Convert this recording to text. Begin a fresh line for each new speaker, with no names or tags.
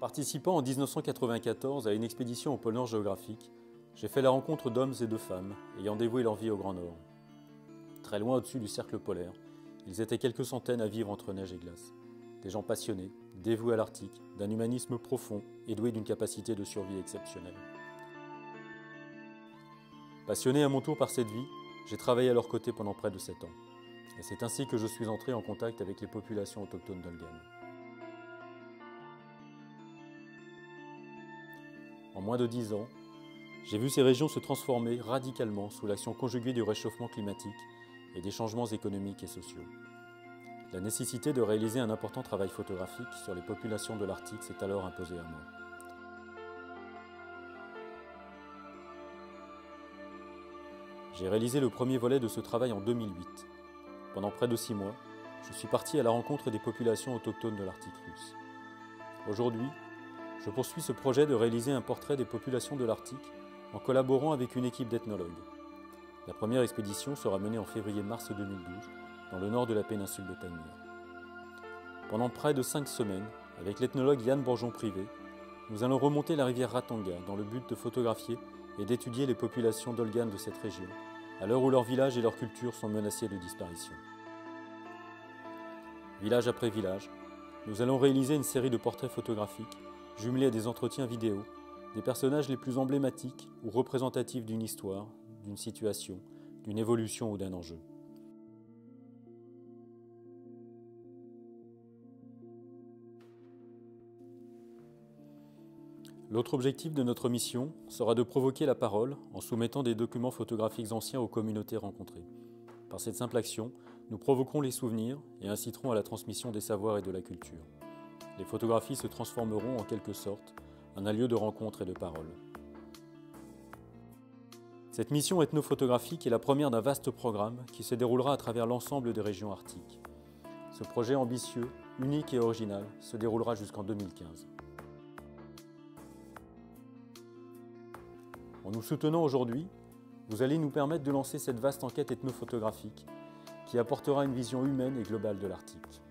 Participant en 1994 à une expédition au pôle Nord géographique, j'ai fait la rencontre d'hommes et de femmes ayant dévoué leur vie au Grand Nord. Très loin au-dessus du cercle polaire, ils étaient quelques centaines à vivre entre neige et glace. Des gens passionnés, dévoués à l'Arctique, d'un humanisme profond et doués d'une capacité de survie exceptionnelle. Passionné à mon tour par cette vie, j'ai travaillé à leur côté pendant près de sept ans. Et c'est ainsi que je suis entré en contact avec les populations autochtones d'Olgan. En moins de dix ans, j'ai vu ces régions se transformer radicalement sous l'action conjuguée du réchauffement climatique et des changements économiques et sociaux. La nécessité de réaliser un important travail photographique sur les populations de l'Arctique s'est alors imposée à moi. J'ai réalisé le premier volet de ce travail en 2008. Pendant près de six mois, je suis parti à la rencontre des populations autochtones de l'Arctique russe. Aujourd'hui, je poursuis ce projet de réaliser un portrait des populations de l'Arctique en collaborant avec une équipe d'ethnologues. La première expédition sera menée en février-mars 2012 dans le nord de la péninsule de. Pendant près de cinq semaines, avec l'ethnologue Yann Bourgeon-Privé, nous allons remonter la rivière Ratanga dans le but de photographier et d'étudier les populations d'Olgan de cette région, à l'heure où leurs villages et leurs cultures sont menacés de disparition. Village après village, nous allons réaliser une série de portraits photographiques jumelés à des entretiens vidéo des personnages les plus emblématiques ou représentatifs d'une histoire, d'une situation, d'une évolution ou d'un enjeu. L'autre objectif de notre mission sera de provoquer la parole en soumettant des documents photographiques anciens aux communautés rencontrées. Par cette simple action, nous provoquerons les souvenirs et inciterons à la transmission des savoirs et de la culture. Les photographies se transformeront en quelque sorte en un lieu de rencontre et de parole. Cette mission ethnophotographique est la première d'un vaste programme qui se déroulera à travers l'ensemble des régions arctiques. Ce projet ambitieux, unique et original se déroulera jusqu'en 2015. En nous soutenant aujourd'hui, vous allez nous permettre de lancer cette vaste enquête ethnophotographique qui apportera une vision humaine et globale de l'Arctique.